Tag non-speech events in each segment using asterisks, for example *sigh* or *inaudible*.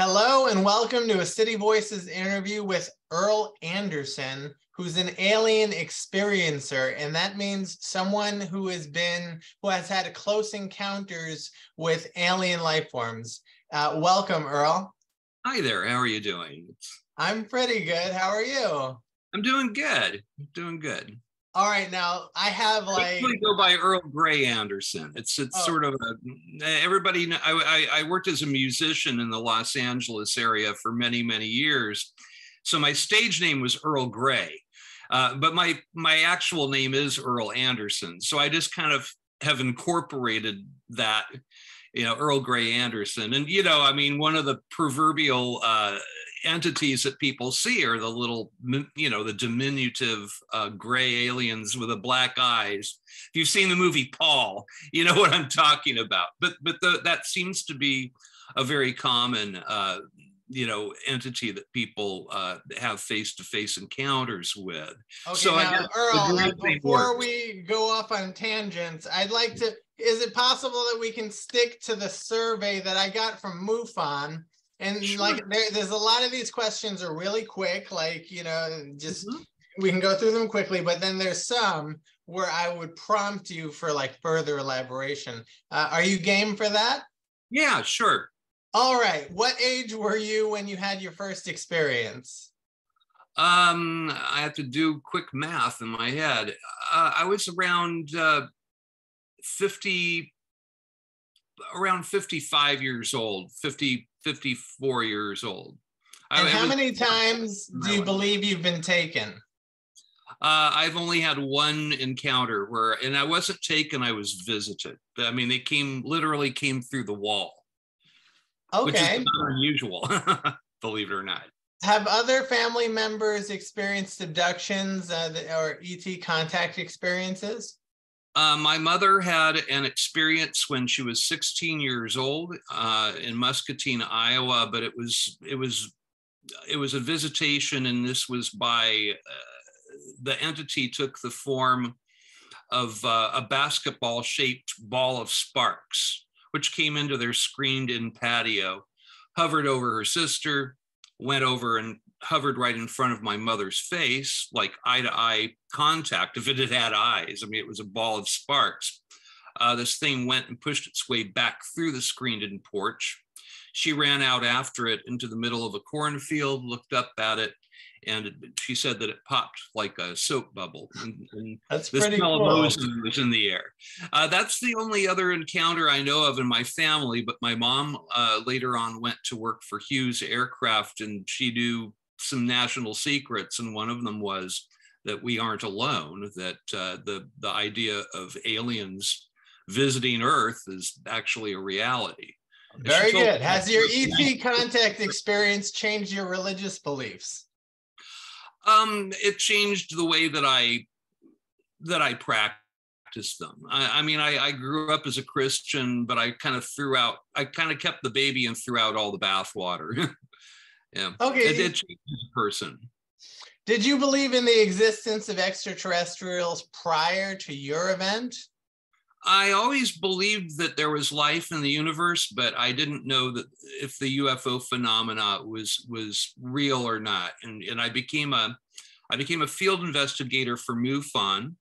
Hello and welcome to a City Voices interview with Earl Anderson, who's an alien experiencer, and that means someone who has been who has had close encounters with alien life forms. Uh, welcome, Earl. Hi there. How are you doing? I'm pretty good. How are you? I'm doing good. doing good. All right, now I have like I go by Earl Grey Anderson. It's it's oh. sort of a everybody. I, I I worked as a musician in the Los Angeles area for many many years, so my stage name was Earl Grey, uh, but my my actual name is Earl Anderson. So I just kind of have incorporated that you know earl grey anderson and you know i mean one of the proverbial uh, entities that people see are the little, you know, the diminutive uh, gray aliens with the black eyes. If you've seen the movie Paul, you know *laughs* what I'm talking about. But but the, that seems to be a very common, uh, you know, entity that people uh, have face-to-face encounters with. Okay, so now, Earl, before works. we go off on tangents, I'd like to. Is it possible that we can stick to the survey that I got from MUFON? And sure. like there, there's a lot of these questions are really quick, like you know, just mm-hmm. we can go through them quickly. But then there's some where I would prompt you for like further elaboration. Uh, are you game for that? Yeah, sure. All right. What age were you when you had your first experience? Um, I have to do quick math in my head. Uh, I was around uh, 50, around 55 years old, 50, 54 years old. And I, how was, many times do you believe you've been taken? Uh, I've only had one encounter where, and I wasn't taken, I was visited. I mean, they came literally came through the wall. Okay. Which is unusual, *laughs* believe it or not. Have other family members experienced abductions uh, or ET contact experiences? Uh, my mother had an experience when she was 16 years old uh, in Muscatine, Iowa, but it was it was it was a visitation, and this was by uh, the entity took the form of uh, a basketball-shaped ball of sparks, which came into their screened-in patio, hovered over her sister, went over and hovered right in front of my mother's face, like eye to eye contact, if it had had eyes. I mean, it was a ball of sparks. Uh, this thing went and pushed its way back through the screened in porch. She ran out after it into the middle of a cornfield, looked up at it, and she said that it popped like a soap bubble. And, and *laughs* that's the smell cool. was in the air. Uh, that's the only other encounter I know of in my family. But my mom uh, later on went to work for Hughes Aircraft, and she knew some national secrets, and one of them was that we aren't alone. That uh, the the idea of aliens visiting Earth is actually a reality. Very good. Has your ET contact experience changed your religious beliefs? Um, it changed the way that I that I practice them. I, I mean, I, I, grew up as a Christian, but I kind of threw out, I kind of kept the baby and threw out all the bathwater. *laughs* Yeah. Okay. It did change the person. Did you believe in the existence of extraterrestrials prior to your event? I always believed that there was life in the universe, but I didn't know that if the UFO phenomena was was real or not. And and I became a I became a field investigator for MUFON.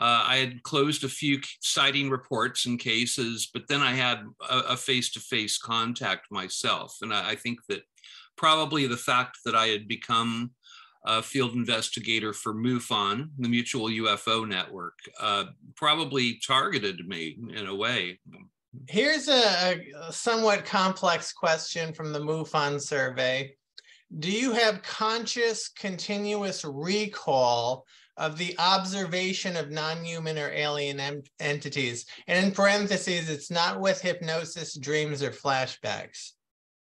Uh, I had closed a few sighting reports and cases, but then I had a face to face contact myself. And I, I, think that probably the fact that I had become a field investigator for MUFON, the Mutual UFO Network, uh, probably targeted me in a way. Here's a, a somewhat complex question from the MUFON survey. Do you have conscious, continuous recall of the observation of non-human or alien em- entities? And in parentheses, it's not with hypnosis, dreams, or flashbacks.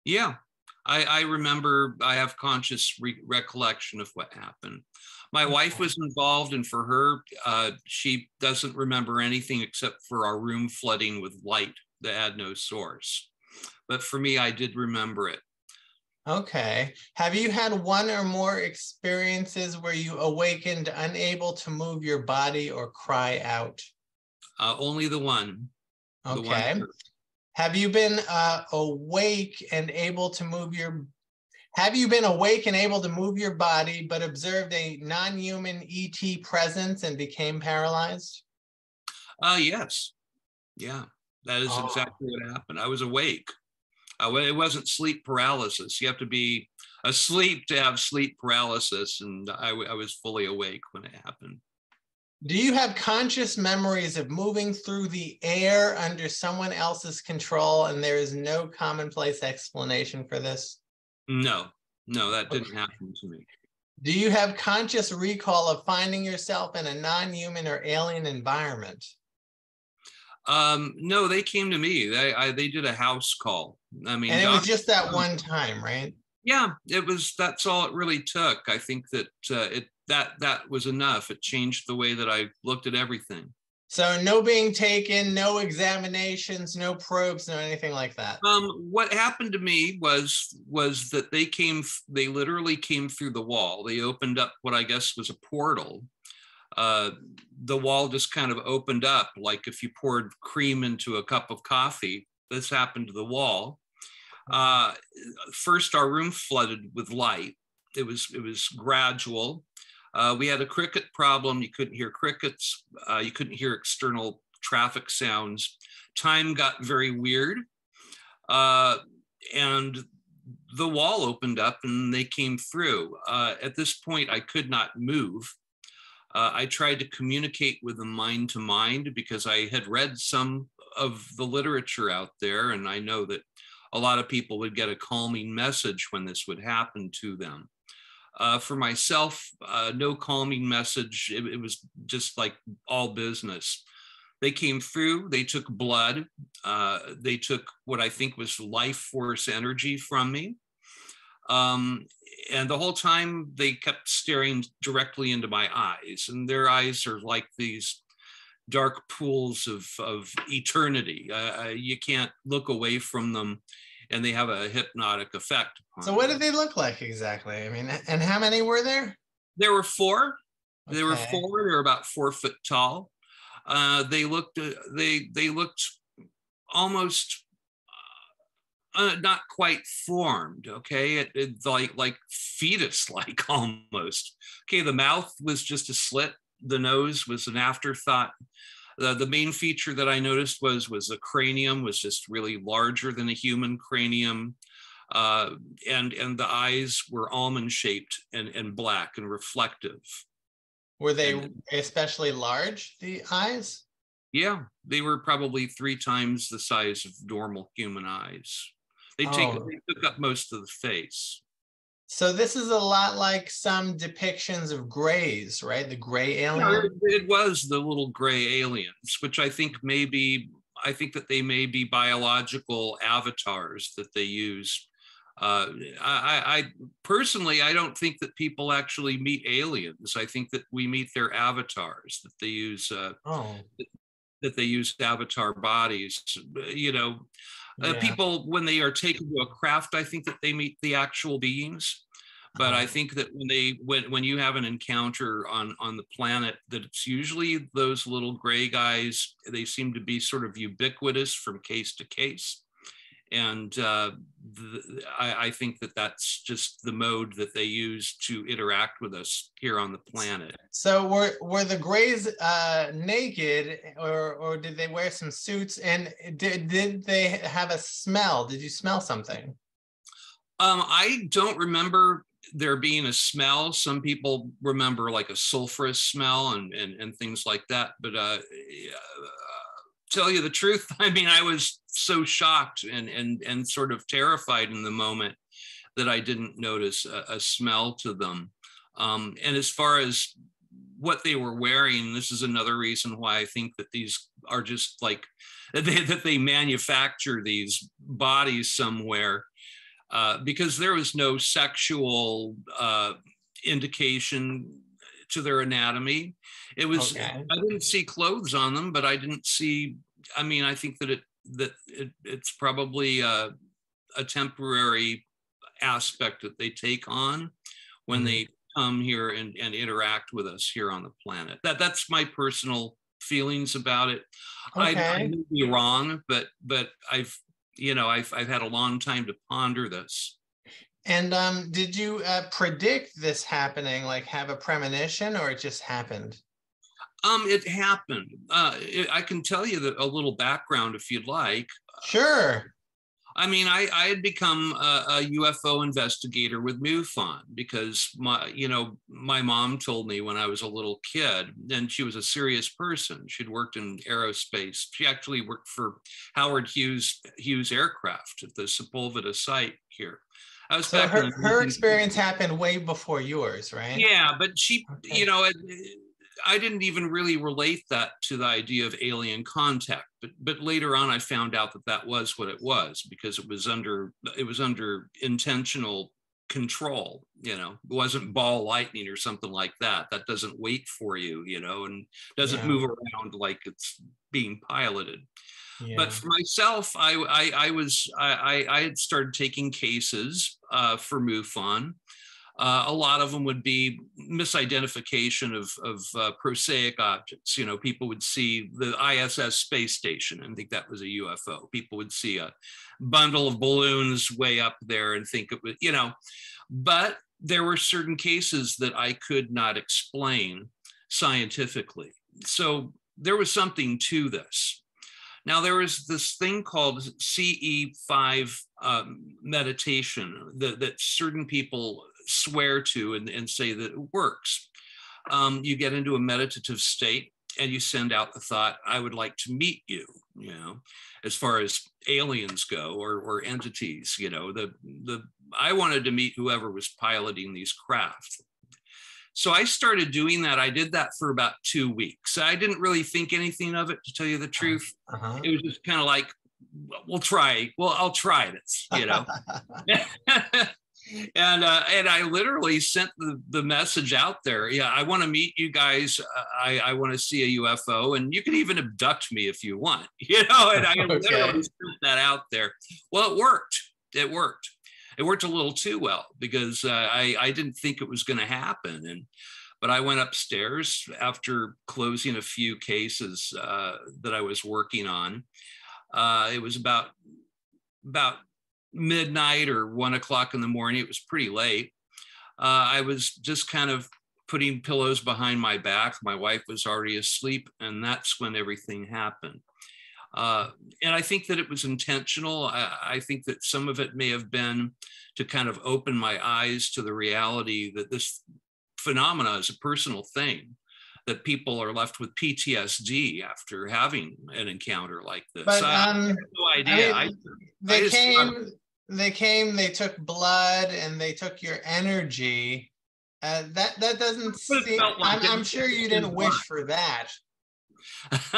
Yeah, I, I remember I have conscious re- recollection of what happened. My wife was involved, and for her, uh, she doesn't remember anything except for our room flooding with light that had no source. But for me, I did remember it. Okay. Have you had one or more experiences where you awakened unable to move your body or cry out? Uh, only the one. Okay. The one Have you been uh, awake and able to move your have you been awake and able to move your body, but observed a non-human ET presence and became paralyzed? Uh, yes. Yeah, that is oh. exactly what happened. I was awake. Uh, it wasn't sleep paralysis. You have to be asleep to have sleep paralysis, and I, I was fully awake when it happened. Do you have conscious memories of moving through the air under someone else's control, and there is no commonplace explanation for this? No, no, that didn't okay. happen to me. Do you have conscious recall of finding yourself in a non-human or alien environment? Um, no, they came to me. They I, they did a house call. I mean, and it was just that one time, right? Yeah, it was. That's all it really took. I think that uh, it that that was enough. It changed the way that I looked at everything. So no being taken, no examinations, no probes, no anything like that. Um, what happened to me was was that they came, they literally came through the wall. They opened up what I guess was a portal. Uh, the wall just kind of opened up, like if you poured cream into a cup of coffee. This happened to the wall. Uh, first, our room flooded with light. It was it was gradual. Uh, we had a cricket problem. You couldn't hear crickets. Uh, you couldn't hear external traffic sounds. Time got very weird. Uh, and the wall opened up and they came through. Uh, at this point, I could not move. Uh, I tried to communicate with them mind to mind because I had read some of the literature out there, and I know that a lot of people would get a calming message when this would happen to them. Uh, for myself, uh, no calming message. It, it, was just like all business. They came through, they took blood, uh, they took what I think was life force energy from me. Um, and the whole time they kept staring directly into my eyes, and their eyes are like these dark pools of, of eternity. You can't look away from them and they have a hypnotic effect. So what did they look like exactly? I mean, and how many were there? There were four. Okay. There were four. They were about four foot tall. Uh, they looked. Uh, they they looked almost uh, uh not quite formed. Okay, it, it, like like fetus like *laughs* almost. Okay, the mouth was just a slit. The nose was an afterthought. The, the main feature that I noticed was was the cranium was just really larger than a human cranium. Uh, and and the eyes were almond shaped and, and black and reflective. Were they and, especially large, the eyes? Yeah, they were probably three times the size of normal human eyes. They take oh. they took up most of the face. So this is a lot like some depictions of grays, right? The gray alien. Yeah, it, it was the little gray aliens, which I think maybe I think that they may be biological avatars that they use. Uh, I, I, personally, I don't think that people actually meet aliens. I think that we meet their avatars that they use. Uh, oh. That they use avatar bodies. You know, uh, yeah. people, when they are taken to a craft, I think that they meet the actual beings. But I uh-huh. think that when they when when you have an encounter on on the planet, that it's usually those little gray guys. They seem to be sort of ubiquitous from case to case and uh, the, I, I, think that that's just the mode that they use to interact with us here on the planet. So were were the Greys uh, naked, or or did they wear some suits? And did did they have a smell? Did you smell something? Um, I don't remember there being a smell. Some people remember like a sulfurous smell and and, and things like that, but uh, tell you the truth, *laughs* I mean, I was so shocked and and and sort of terrified in the moment that I didn't notice a, a smell to them. Um, and as far as what they were wearing, this is another reason why I think that these are just like *laughs* that they, that they manufacture these bodies somewhere uh, because there was no sexual uh, indication to their anatomy. It was okay. I didn't see clothes on them, but I didn't see. I mean, I think that it that it, it's probably a, a, temporary aspect that they take on when mm-hmm. they come here and, and interact with us here on the planet. That that's my personal feelings about it. Okay. I, I may be wrong, but but I've you know, I've, I've had a long time to ponder this. And um, did you uh, predict this happening, like have a premonition, or it just happened? Um, it happened. Uh, it, I can tell you that a little background if you'd like. Sure. I mean, I, I had become a, a, UFO investigator with MUFON because my, you know, my mom told me when I was a little kid, and she was a serious person. She'd worked in aerospace. She actually worked for Howard Hughes Hughes Aircraft at the Sepulveda site here. I was so her, her experience happened way before yours, right? Yeah, but she, okay. you know, it, I didn't even really relate that to the idea of alien contact, but but later on I found out that that was what it was because it was under it was under intentional control you know it wasn't ball lightning or something like that that doesn't wait for you you know and doesn't yeah. move around like it's being piloted yeah. but for myself I, I i, was i i had started taking cases uh, for mufon uh, a lot of them would be misidentification of, of uh, prosaic objects. You know, people would see the ISS space station and think that was a UFO. People would see a bundle of balloons way up there and think it was, you know, but there were certain cases that I could not explain scientifically. So there was something to this. Now, there is this thing called CE5 um, meditation that, that certain people swear to and, and say that it works. Um, you get into a meditative state and you send out the thought, I would like to meet you, you know, as far as aliens go or, or entities, you know, the, the, I wanted to meet whoever was piloting these craft. So I started doing that. I did that for about two weeks. I didn't really think anything of it, to tell you the truth. Uh-huh. It was just kind of like, we'll try. Well, I'll try this, you know. *laughs* *laughs* and uh, and I literally sent the, the message out there. Yeah, I want to meet you guys. Uh, I, I want to see a UFO, and you can even abduct me if you want. *laughs* You know, and I okay. literally sent that out there. Well, it worked. It worked. It worked a little too well because uh, I I didn't think it was going to happen, and but I went upstairs after closing a few cases uh, that I was working on. Uh, it was about about midnight or one o'clock in the morning. It was pretty late. Uh, I was just kind of putting pillows behind my back. My wife was already asleep, and that's when everything happened. Uh, and I think that it was intentional. I, I, think that some of it may have been to kind of open my eyes to the reality that this phenomena is a personal thing, that people are left with PTSD after having an encounter like this. But, I, um, I have no idea. I mean, they came they came, they took blood, and they took your energy. Uh, that that doesn't seem. Like I'm, I'm sure you didn't wish for that. *laughs*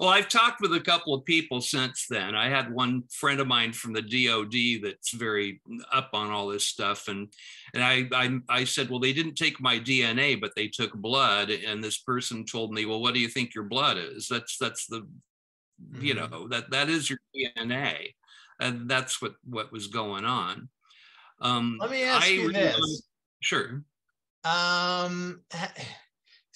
well, I've talked with a couple of people since then. I had one friend of mine from the DoD that's very up on all this stuff, and and I I, I said, well, they didn't take my DNA, but they took blood, and this person told me, well, what do you think your blood is? That's that's the, mm-hmm. you know, that that is your DNA and that's what what was going on. Um, Let me ask I you this. Sure. Um,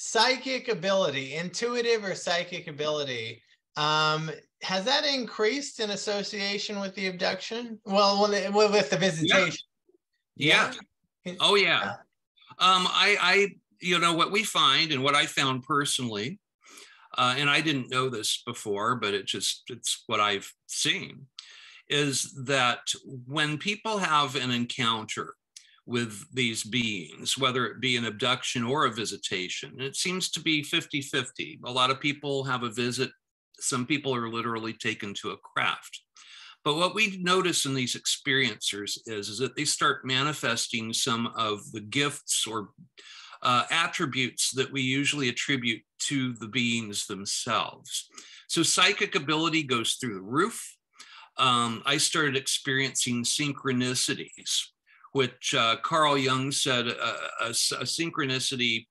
psychic ability, intuitive or psychic ability, um, has that increased in association with the abduction? Well, with, with the visitation. Yeah. yeah. Oh yeah. Um, I, I, you know, what we find and what I found personally, uh, and I didn't know this before, but it just it's what I've seen is that when people have an encounter with these beings, whether it be an abduction or a visitation, it seems to be 50 50. A lot of people have a visit, some people are literally taken to a craft. But what we notice in these experiencers is, is that they start manifesting some of the gifts or uh, attributes that we usually attribute to the beings themselves. So psychic ability goes through the roof um, I started experiencing synchronicities, which uh, Carl Jung said a, a, a, synchronicity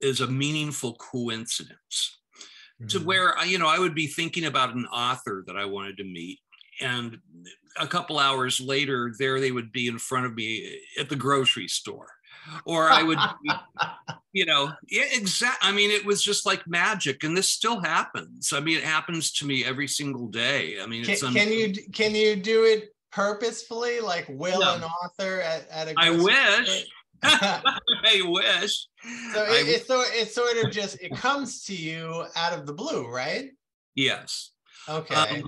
is a meaningful coincidence. Mm-hmm. To where I, you know I would be thinking about an author that I wanted to meet, and a couple hours later, there they would be in front of me at the grocery store or I would, *laughs* you know, yeah, exact. I mean, it was just like magic, and this still happens. I mean, it happens to me every single day. I mean, can, can you can you do it purposefully, like Will, no. an author at, at a? I wish. *laughs* I wish. So it, I, it, so it sort of just it comes to you out of the blue, right? Yes. Okay. Um,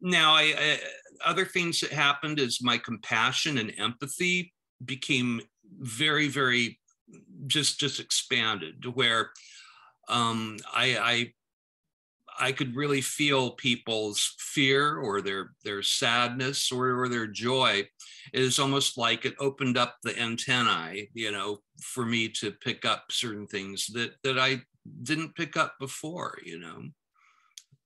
now, I, I other things that happened is my compassion and empathy became very, very just just expanded to where um, I, I I could really feel people's fear or their their sadness or, or their joy. It is almost like it opened up the antennae, you know, for me to pick up certain things that that I didn't pick up before, you know.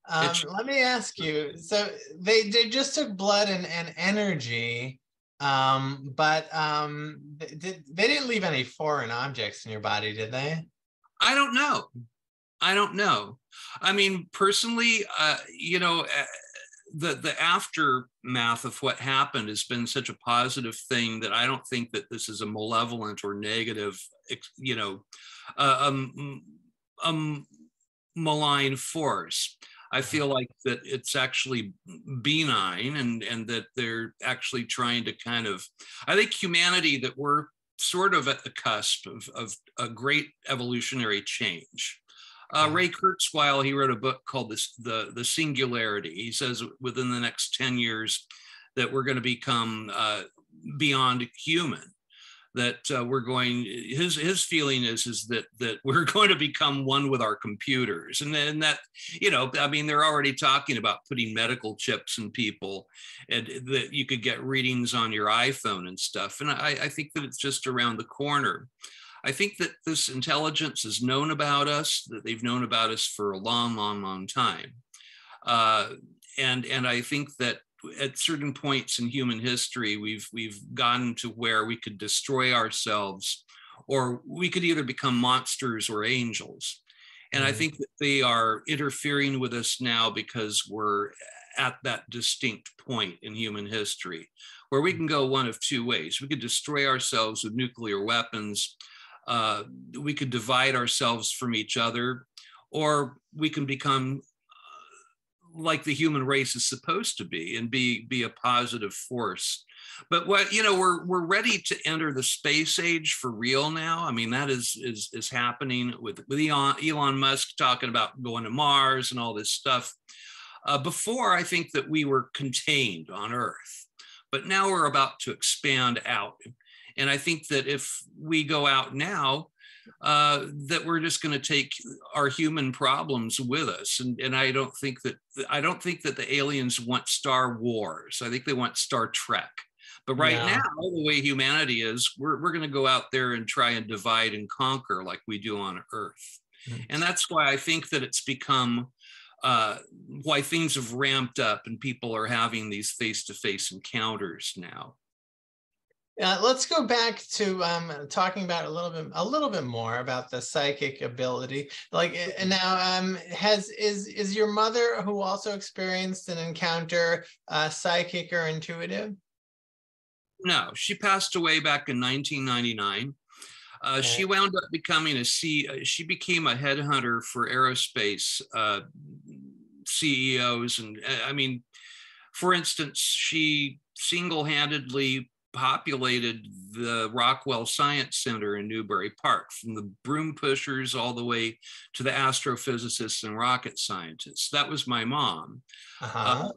Um, let me ask you. So they they just took blood and, and energy, um, but um, they, they didn't leave any foreign objects in your body, did they? I don't know. I don't know. I mean, personally, uh, you know, uh, the the aftermath of what happened has been such a positive thing that I don't think that this is a malevolent or negative, you know, uh, um, um, malign force. I feel like that it's actually benign and and that they're actually trying to kind of I think humanity that we're sort of at the cusp of, of a great evolutionary change. Uh, Ray Kurzweil, he wrote a book called this, the, the Singularity. He says within the next 10 years that we're going to become uh, beyond human that uh, we're going his his feeling is is that that we're *laughs* going to become one with our computers. And then that you know i mean they're already talking about putting medical chips in people and that you could get readings on your iphone and stuff. And i i think that it's just around the corner i think that this intelligence is known about us that they've known about us for a long long long time uh, and and i think that at certain points in human history, we've we've gotten to where we could destroy ourselves, or we could either become monsters or angels. And mm-hmm. I think that they are interfering with us now because we're at that distinct point in human history where we can go one of two ways. We could destroy ourselves with nuclear weapons. Uh, we could divide ourselves from each other, or we can become like the human race is supposed to be and be be a positive force. But what you know we're we're ready to enter the space age for real now. I mean that is is is happening with with elon, elon musk talking about going to mars and all this stuff. Uh, before i think that we were contained on earth but now we're about to expand out and i think that if we go out now uh, that we're just going to take our human problems with us. And, and I don't think that I don't think that the aliens want Star Wars. I think they want Star Trek. But right now, the way humanity is, we're, we're going to go out there and try and divide and conquer like we do on Earth. Mm-hmm. And that's why I think that it's become uh, why things have ramped up and people are having these face to face encounters now. Uh, let's go back to um, talking about a little bit, a little bit more about the psychic ability. Like and now, um, has is is your mother who also experienced an encounter uh, psychic or intuitive? No, she passed away back in 1999. Uh. She wound up becoming a C. Uh, she became a headhunter for aerospace uh, CEOs, and uh, I mean, for instance, she single-handedly populated the Rockwell Science Center in Newbury Park, from the broom pushers all the way to the astrophysicists and rocket scientists. That was my mom. Uh-huh. Uh,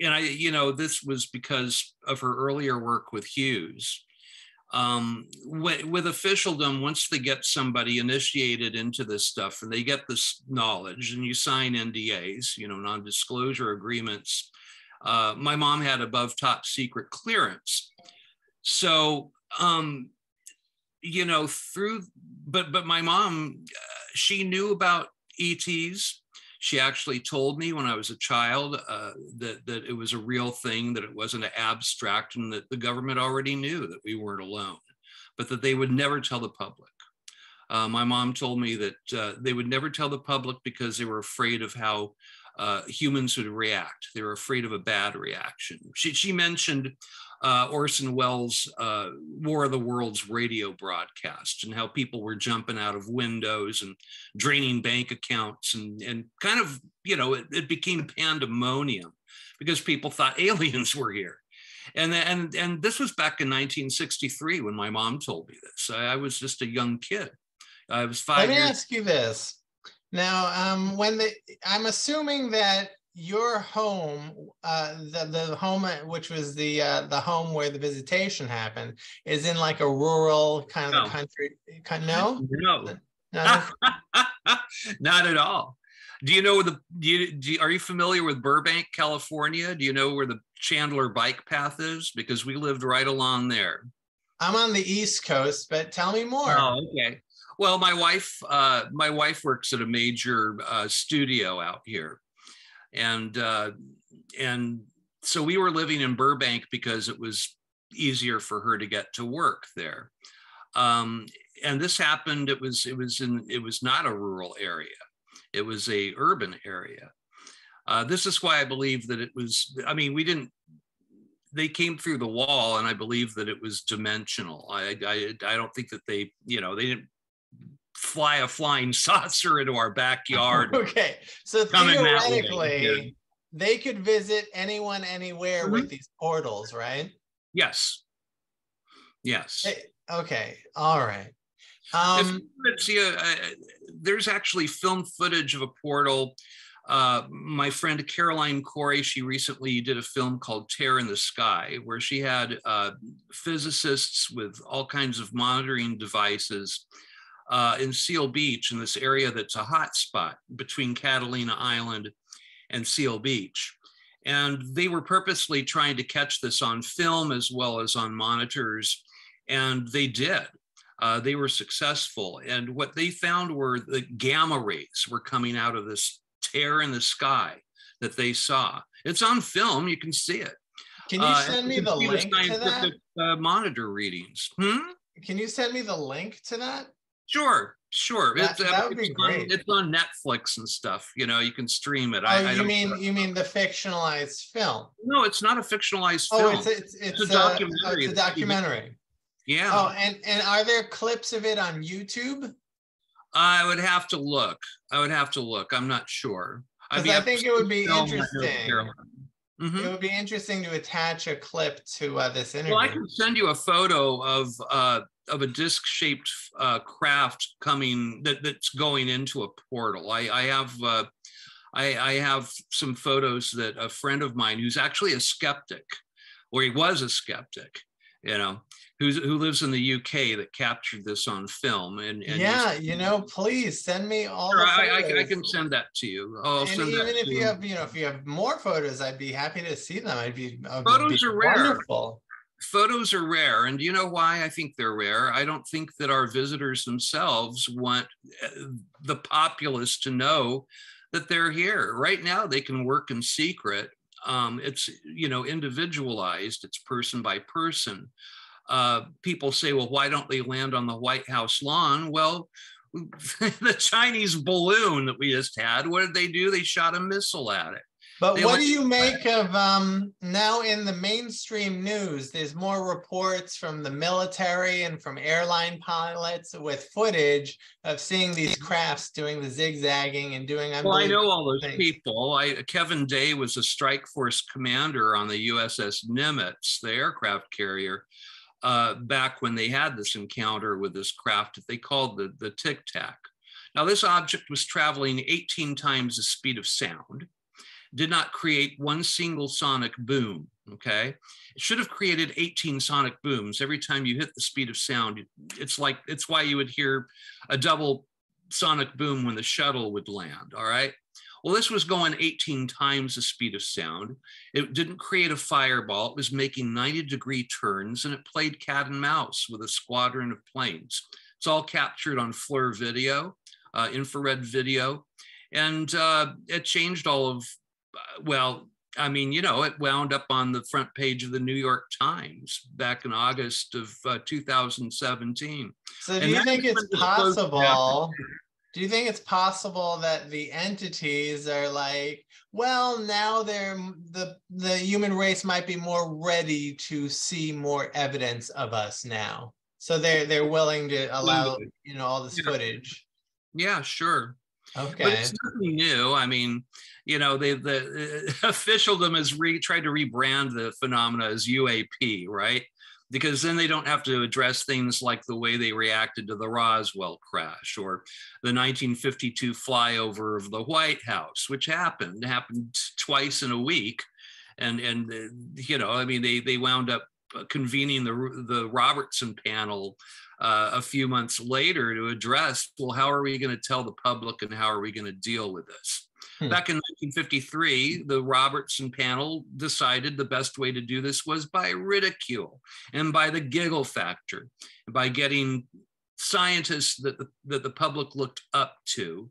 and I, you know, this was because of her earlier work with Hughes. Um, with, with officialdom, once they get somebody initiated into this stuff and they get this knowledge and you sign NDAs, you know, non disclosure agreements, uh, my mom had above top secret clearance so um you know through but but my mom uh, she knew about ets she actually told me when i was a child uh, that that it was a real thing that it wasn't abstract and that the government already knew that we weren't alone but that they would never tell the public. Uh, my mom told me that uh, they would never tell the public because they were afraid of how uh, humans would react. They were afraid of a bad reaction. She, she mentioned uh, Orson Welles' uh, War of the Worlds radio broadcast and how people were jumping out of windows and draining bank accounts and, and kind of, you know, it, it became pandemonium because people thought *laughs* aliens were here. And, and, and this was back in 1963 when my mom told me this. I, I was just a young kid. I was five. Let me ask you this. Now, um, when the, I'm assuming that your home, uh, the the home uh, which was the uh, the home where the visitation happened, is in like a rural kind of no. country. No, no, *laughs* no. not at all. Do you know the? Do you, do you, are you familiar with Burbank, California? Do you know where the Chandler Bike Path is? Because we lived right along there. I'm on the East Coast, but tell me more. Oh, okay. Well, my wife, uh, my wife works at a major uh, studio out here, and uh, and so we were living in Burbank because it was easier for her to get to work there. Um, and this happened. It was it was in it was not a rural area. It was a urban area. Uh, this is why I believe that it was. I mean, we didn't. They came through the wall, and I believe that it was dimensional. I I, I don't think that they you know they didn't fly a flying *laughs* saucer into our backyard. okay. So theoretically, they could visit anyone anywhere mm-hmm. with these portals, right? Yes. Yes. Hey, okay. All right. Um, see, uh, there's actually film footage of a portal. Uh, my friend Caroline Corey, she recently did a film called Tear in the Sky, where she had uh, physicists with all kinds of monitoring devices uh, in Seal Beach, in this area that's a hot spot between Catalina Island and Seal Beach. And they were purposely trying to catch this on film as well as on monitors, and they did. Uh, they were successful. And what they found were the gamma rays were coming out of this tear in the sky that they saw. It's on film, you can see it. Can you uh, send uh, me the link to that? Uh, monitor readings. Hmm? Can you send me the link to that? Sure, sure. That, it's, uh, that would be great. it's on Netflix and stuff. You know, you can stream it. Oh, I, you I mean you mean the fictionalized film? No, it's not a fictionalized oh, film. Oh, it's it's, it's, it's a, a, documentary. Oh, it's a documentary. Yeah. Oh, and and are there clips of it on YouTube? I would have to look. I would have to look. I'm not sure. I think it would be interesting. Mm-hmm. It would be interesting to attach a clip to uh, this interview. Well, I can send you a photo of uh, of a disc-shaped uh, craft coming that, that's going into a portal. I, I have uh, I, I, have some photos that a friend of mine who's actually a skeptic, or he was a skeptic, you know, who's who lives in the UK that captured this on film. And, and yeah, you know, please send me all. Sure, I, I, I, can send that to you. I'll and even if you, have, you know, if you have more photos, I'd be happy to see them. I'd be photos be are rare. Wonderful photos are rare. And do you know why I think they're rare? I don't think that our visitors themselves want eh, the populace to know that they're here. Right now, they can work in secret. Um, it's you know individualized. It's person by person. Uh, people say, well, why don't they land on the White House lawn? Well, *laughs* the Chinese balloon that we just had, what did they do? They shot a missile at it. But what do you make of um, now in the mainstream news? There's more reports from the military and from airline pilots with footage of seeing these crafts doing the zigzagging and doing. Well, I know all those things. people. I, Kevin Day was a strike force commander on the USS Nimitz, the aircraft carrier, uh, back when they had this encounter with this craft that they called the, the Tic Tac. Now, this object was traveling 18 times the speed of sound did not create one single sonic boom. Okay. It should have created 18 sonic booms every time you hit the speed of sound. It's like, it's why you would hear a double sonic boom when the shuttle would land. All right. Well, this was going 18 times the speed of sound. It didn't create a fireball. It was making 90 degree turns and it played cat and mouse with a squadron of planes. It's all captured on FLIR video, uh, infrared video. And uh, it changed all of well, I mean, you know, it wound up on the front page of the New York Times back in August of uh, 2017. So, do and you think it's possible? Do you think it's possible that the entities are like, well, now they're the the human race might be more ready to see more evidence of us now, so they're they're willing to allow you know all this footage. Yeah, sure. Okay. But it's nothing new. I mean, you know, they the *laughs* officialdom has re, tried to rebrand the phenomena as UAP, right? Because then they don't have to address things like the way they reacted to the Roswell crash or the 1952 flyover of the White House, which happened happened twice in a week, and and uh, you know, I mean, they they wound up convening the the Robertson panel uh, a few months later to address well, how are we going to tell the public and how are we going to deal with this? Hmm. Back in 1953, the Robertson panel decided the best way to do this was by ridicule and by the giggle factor, by getting scientists that the, that the public looked up to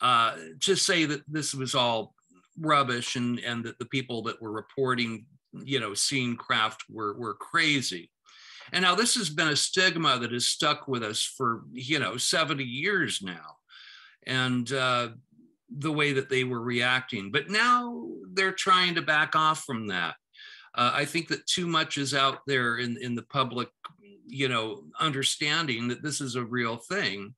uh, to say that this was all rubbish and, and that the people that were reporting, you know, seeing craft were, were crazy. And now this has been a stigma that has stuck with us for, you know, 70 years now. And uh, the way that they were reacting. But now they're trying to back off from that. Uh, I think that too much is out there in, in the public, you know, understanding that this is a real thing.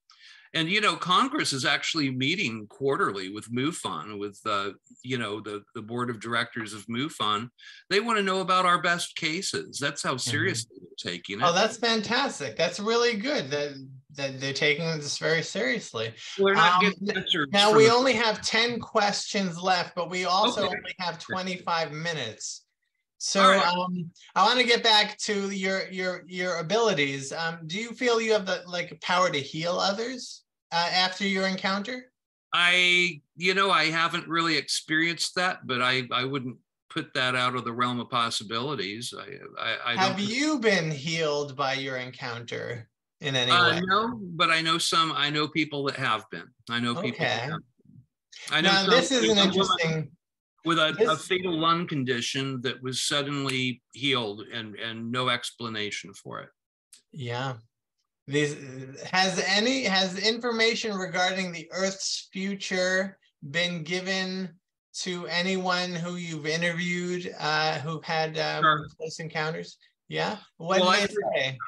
And you know, Congress is actually meeting quarterly with MUFON, with uh, you know the the board of directors of MUFON. They want to know about our best cases. That's how mm-hmm. seriously mm-hmm. they're taking it. Oh, that's fantastic. That's really good. That that they're taking this very seriously. We're not um, now we only have 10 questions left, but we also okay. only have 25 minutes. So right. um, I want to get back to your your your abilities. Um, do you feel you have the like power to heal others uh, after your encounter? I, you know, I haven't really experienced that, but I I wouldn't put that out of the realm of possibilities. I I, I have you been healed by your encounter? In any uh, way? No, but I know some. I know people that have been. I know people. Okay. I know. Now some, this is an interesting. With a, this... a fatal lung condition that was suddenly healed and and no explanation for it. Yeah. These has any has information regarding the Earth's future been given to anyone who you've interviewed uh, who had um, sure. close encounters? Yeah. What well, did they say?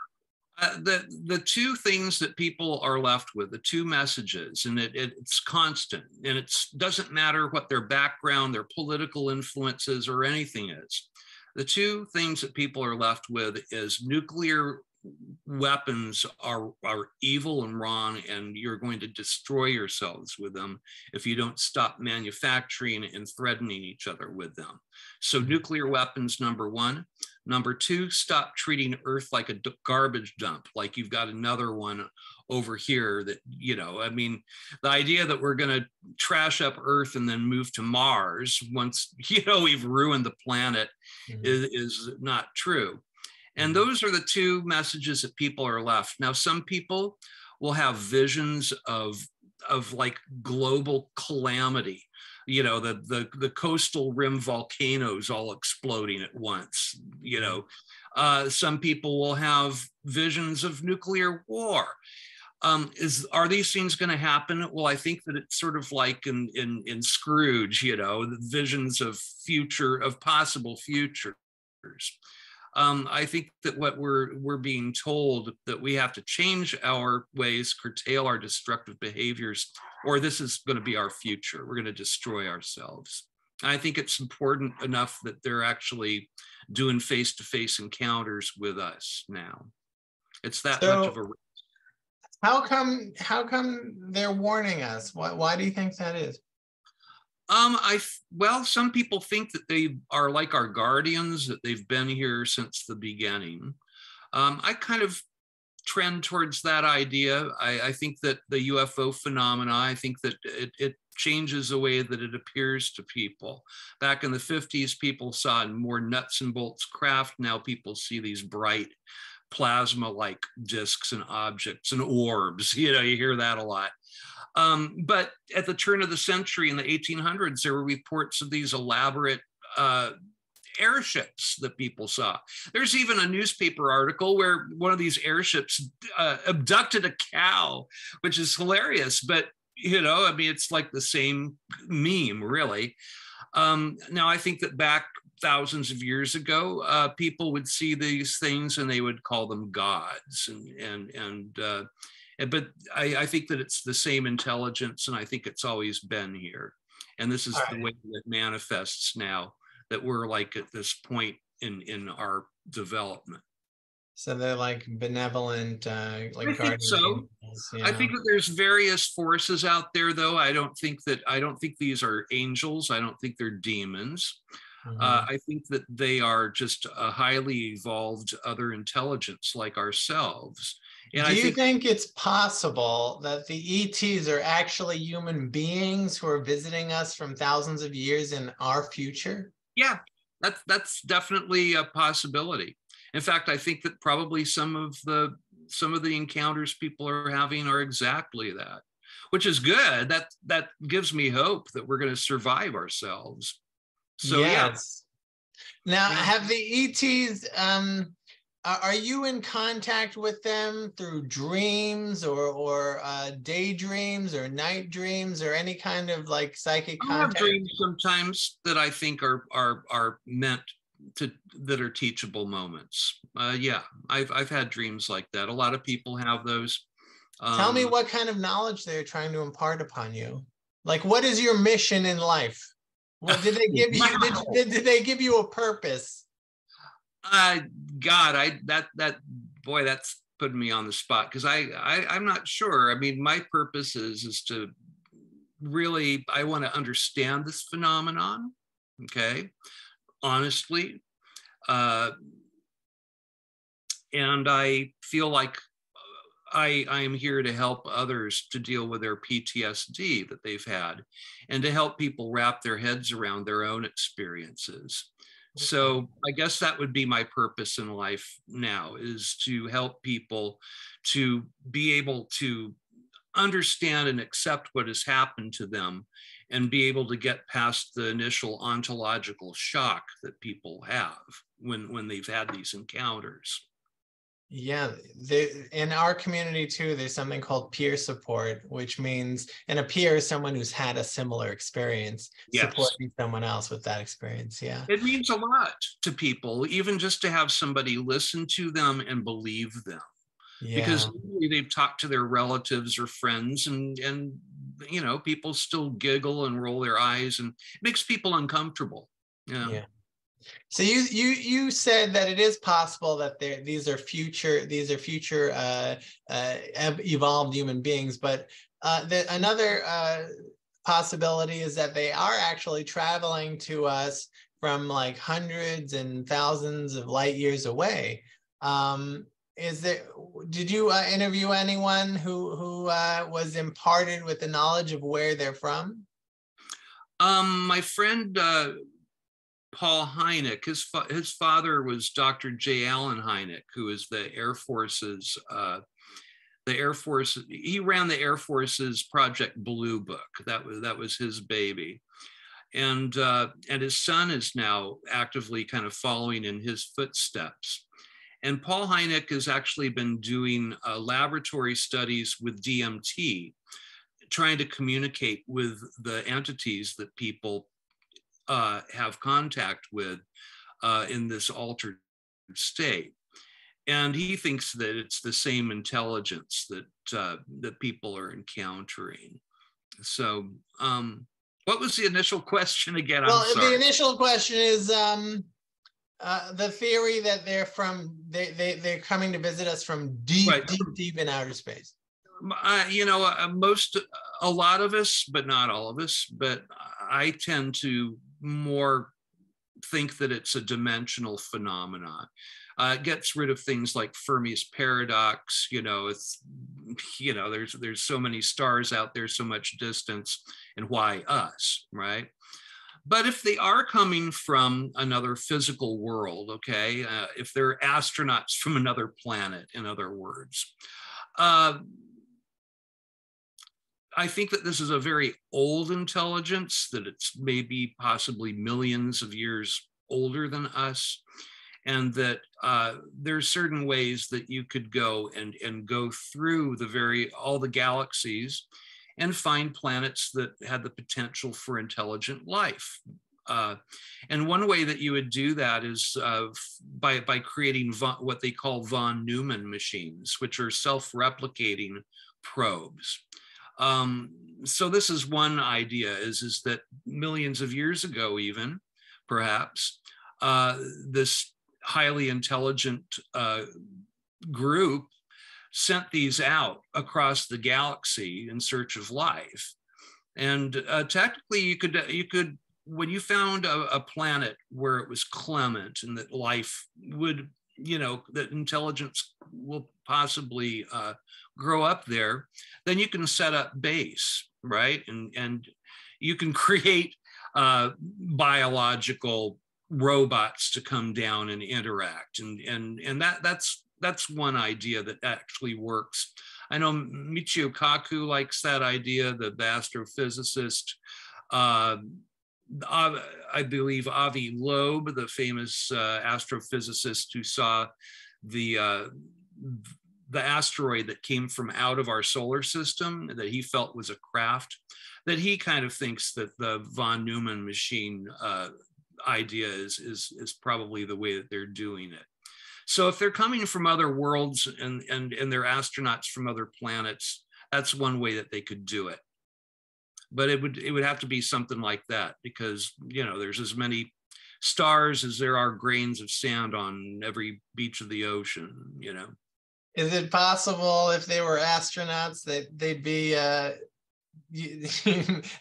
Uh, the the two things that people are left with, the two messages, and it, it, it's constant, and it doesn't matter what their background, their political influences, or anything is. The two things that people are left with is nuclear weapons are are evil and wrong and you're going to destroy yourselves with them if you don't stop manufacturing and threatening each other with them. So nuclear weapons number 1 number 2 stop treating earth like a garbage dump like you've got another one over here that you know i mean the idea that we're going to trash up earth and then move to mars once *laughs* you know we've ruined the planet mm-hmm. is, is not true and those are the two messages that people are left. Now, some people will have visions of, of like global calamity, you know, the, the, the coastal rim volcanoes all exploding at once, you know. Uh, some people will have visions of nuclear war. Um, is are these things going to happen? Well, I think that it's sort of like in in in Scrooge, you know, the visions of future of possible futures um, I think that what we're we're being told that we have to change our ways, curtail our destructive behaviors, or this is going to be our future. We're going to destroy ourselves. I think it's important enough that they're actually doing face-to-face encounters with us now. It's that so, much of a risk. How come? How come they're warning us? Why? Why do you think that is? Um, I well, some people think that they are like our guardians, that they've been here since the beginning. Um, I kind of trend towards that idea. I, I, think that the UFO phenomena, I think that it, it, changes the way that it appears to people. Back in the 50s, people saw more nuts and bolts craft. Now people see these bright plasma like discs and objects and orbs. *laughs* You know, you hear that a lot. Um, but at the turn of the century in the 1800s, there were reports of these elaborate uh, airships that people saw. There's even a newspaper article where one of these airships uh, abducted a cow, which is hilarious. But you know, I mean, it's like the same meme, really. Um, now, I think that back thousands of years ago, uh, people would see these things and they would call them gods, and and and. Uh, but I, I think that it's the same intelligence, and I think it's always been here. And this is right. the way that manifests now that we're like at this point in in our development. So they're like benevolent, uh, like I think so. I think that there's various forces out there, though. I don't think that I don't think these are angels. I don't think they're demons. Mm-hmm. Uh, I think that they are just a highly evolved other intelligence like ourselves. And Do I you think, think it's possible that the ETs are actually human beings who are visiting us from thousands of years in our future? Yeah, that's that's definitely a possibility. In fact, I think that probably some of the some of the encounters people are having are exactly that, which is good. That that gives me hope that we're going to survive ourselves. So yes. Yeah. Now, have the ETs? Um, are you in contact with them through dreams or or uh, daydreams or night dreams or any kind of like psychic contact? I have dreams sometimes that I think are are are meant to that are teachable moments. Uh, yeah, I've I've had dreams like that. A lot of people have those. Um, Tell me um, what kind of knowledge they're trying to impart upon you. Like, what is your mission in life? What did they give you? Did, *laughs* did, did they give you a purpose? Uh, God, I that that boy, that's putting me on the spot because I, I I'm not sure. I mean, my purpose is is to really I want to understand this phenomenon. Okay, honestly. Uh, and I feel like I, I am here to help others to deal with their PTSD that they've had and to help people wrap their heads around their own experiences. So I guess that would be my purpose in life now is to help people to be able to understand and accept what has happened to them and be able to get past the initial ontological shock that people have when when they've had these encounters yeah in our community too there's something called peer support which means and a peer is someone who's had a similar experience yes. supporting someone else with that experience yeah it means a lot to people even just to have somebody listen to them and believe them yeah. because they've talked to their relatives or friends and and you know people still giggle and roll their eyes and it makes people uncomfortable yeah, yeah. So you you you said that it is possible that there these are future these are future uh, uh, evolved human beings but uh, the, another uh, possibility is that they are actually traveling to us from like hundreds and thousands of light years away. Um, is there did you uh, interview anyone who who uh, was imparted with the knowledge of where they're from? Um my friend paul hynek. His fa- his father was dr j. Allen hynek who is the air force's uh, the air force he ran the air force's project blue book. That was that was his baby. And uh, and his son is now actively kind of following in his footsteps. And Paul Hynek has actually been doing uh, laboratory studies with DMT, trying to communicate with the entities that people uh, have contact with uh, in this altered state. And he thinks that it's the same intelligence that uh, that people are encountering. So, um, what was the initial question again? Well, the initial question is. Um uh, the theory that they're from they, they they're coming to visit us from deep right. deep deep in outer space uh, you know uh, most a lot of us but not all of us but i tend to more think that it's a dimensional phenomenon. Uh, it gets rid of things like fermi's paradox you know it's you know there's there's so many stars out there so much distance and why us right? But if they are coming from another physical world, okay, uh, if they're astronauts from another planet, in other words, uh, I think that this is a very old intelligence, that it's maybe possibly millions of years older than us, and that uh, there's certain ways that you could go and, and go through the very all the galaxies and find planets that had the potential for intelligent life. Uh, and one way that you would do that is uh, by, by creating von, what they call von Neumann machines, which are self-replicating probes. Um, so this is one idea is, is that millions of years ago even, perhaps, uh, this highly intelligent uh, group sent these out across the galaxy in search of life. And uh, technically, you could you could when you found a, a, planet where it was clement and that life would you know that intelligence will possibly uh, grow up there, then you can set up base, right? And and you can *laughs* create uh, biological robots to come down and interact, and and and that that's that's one idea that actually works. I know Michio Kaku likes that idea, the, astrophysicist. Uh, I believe Avi Loeb, the famous uh, astrophysicist who saw the uh, the asteroid that came from out of our solar system that he felt was a craft, that he kind of thinks that the von Neumann machine uh, idea is, is, is probably the way that they're doing it. So if they're coming from other worlds and, and, and they're astronauts from other planets, that's one way that they could do it. But it would it would have to be something like that because you know there's as many stars as there are grains of sand on every beach of the ocean, you know. Is it possible if they were astronauts that they'd be uh, *laughs*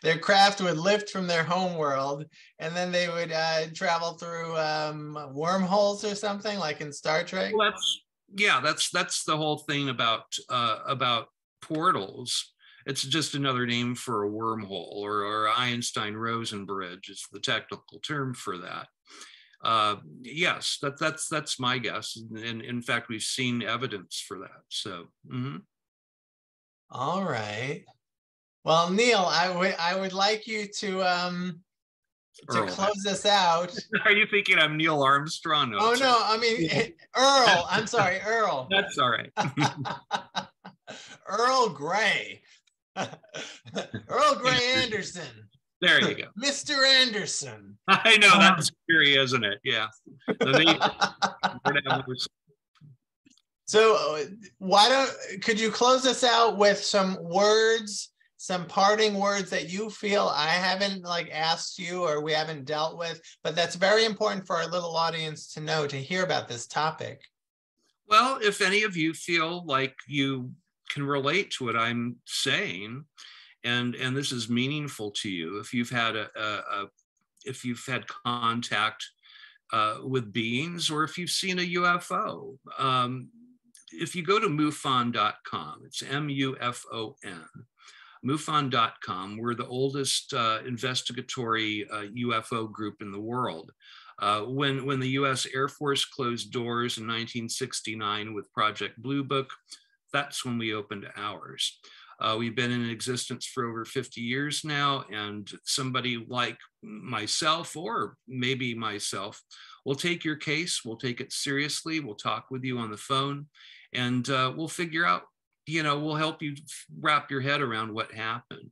their craft would lift from their home world and then they would uh, travel through um, wormholes or something like in Star Trek? Well, that's yeah, that's that's the whole thing about uh, about portals. It's just another name for a wormhole or, or Einstein-Rosen bridge. It's the technical term for that uh, yes, that, that's that's my guess, and in fact, we've seen evidence for that. So, mm-hmm. All right. Well, Neil, I would I would like you to um to Earl. close this out. *laughs* Are you thinking I'm Neil Armstrong? No, oh no, I mean *laughs* *laughs* Earl. I'm sorry, Earl. That's all right. Earl Grey. *laughs* Earl Grey Anderson. There you go. *laughs* Mr. Anderson. I know that's scary, isn't it? Yeah. *laughs* so uh, why don't could you close us out with some words, some parting words that you feel I haven't like asked you or we haven't dealt with, but that's very important for our little audience to know to hear about this topic. Well, if any of you feel like you can relate to what I'm saying, and and this is meaningful to you if you've had a, a, a if you've had contact uh, with beings or if you've seen a UFO. Um, if you go to MUFON.com, it's M-U-F-O-N, MUFON.com, we're the oldest uh, investigatory uh, UFO group in the world. Uh, when, when the US Air Force closed doors in 1969 with Project Blue Book, that's when we opened ours. Uh, we've been in existence for over 50 years now, and somebody like myself, or maybe myself, will take your case, we'll take it seriously, we'll talk with you on the phone, and uh, we'll figure out, you know, we'll help you wrap your head around what happened.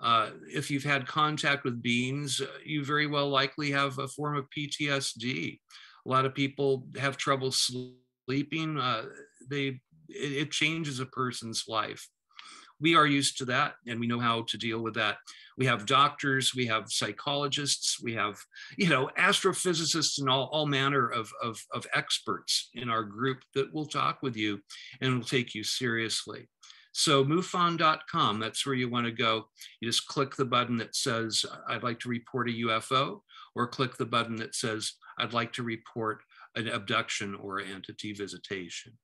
Uh, if you've had contact with beings, uh, you very well likely have a form of PTSD. A lot of people have trouble sleeping. Uh, they it, it changes a person's life we are used to that and we know how to deal with that we have doctors we have psychologists we have you know astrophysicists and all, all manner of, of, of experts in our group that will talk with you and will take you seriously so MUFON.com, that's where you want to go. You just click the button that says, I'd like to report a UFO, or click the button that says, I'd like to report an abduction or entity visitation.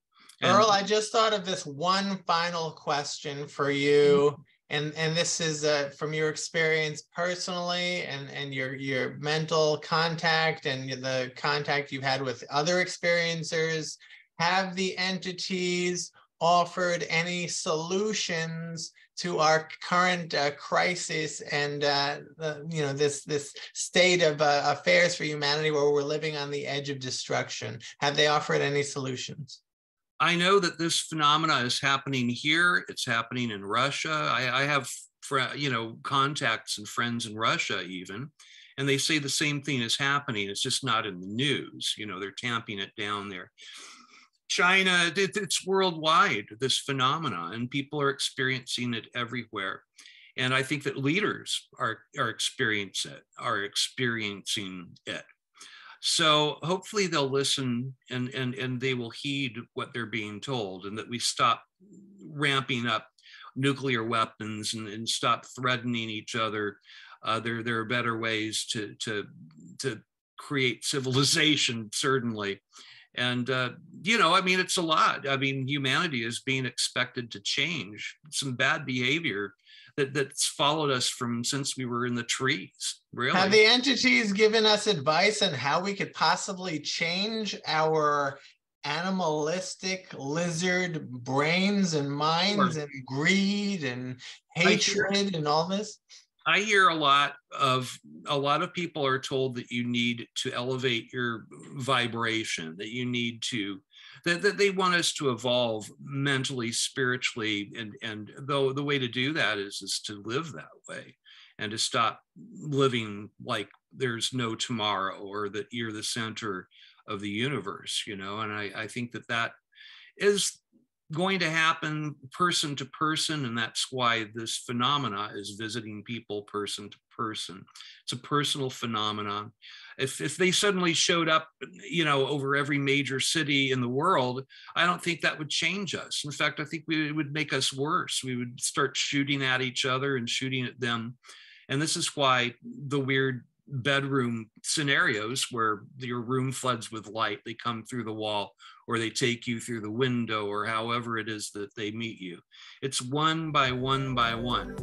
Earl, I just thought of this one final question for you. And, and this is uh, from your experience personally and, and your, your mental contact and the contact you've had with other experiencers. Have the entities offered any solutions to our current uh, crisis and uh, the, you know this this state of uh, affairs for humanity where we're living on the edge of destruction have they offered any solutions I know that this phenomena is happening here. It's happening in Russia. I, I have you know, contacts and friends in Russia even, and they say the same thing is happening. It's just not in the news. You know, they're tamping it down there. China, it, it's worldwide, this phenomenon, and people are experiencing it everywhere. And I think that leaders are, are, experience it, are experiencing it. So hopefully they'll listen and, and, and they will heed what they're being told and that we stop ramping up nuclear weapons and, and stop threatening each other. Uh, there, there are better ways to, to, to create *laughs* civilization, certainly. And, uh, you know, I mean, it's a lot. I mean, humanity is being expected to change. Some bad behavior that, that's followed us from since we were in the trees, really. Have the entities given us advice on how we could possibly change our animalistic lizard brains and minds sure. and greed and hatred and all this? I hear a lot of a lot of people are told that you need to elevate your vibration, that you need to that, that they want us to evolve mentally, spiritually, and and though the way to do that is is to live that way and to stop living like there's no tomorrow or that you're the center of the universe, you know. And I, I think that that is going to happen person to person and that's why this phenomena is visiting people person to person. It's a personal phenomenon. If if they suddenly showed up you know over every major city in the world i don't think that would change us. In fact i think we, it would make us worse. We would start shooting at each other and shooting at them. And this is why the weird bedroom scenarios where your room floods with light they come through the wall or they take you through the window or however it is that they meet you. It's one by one by one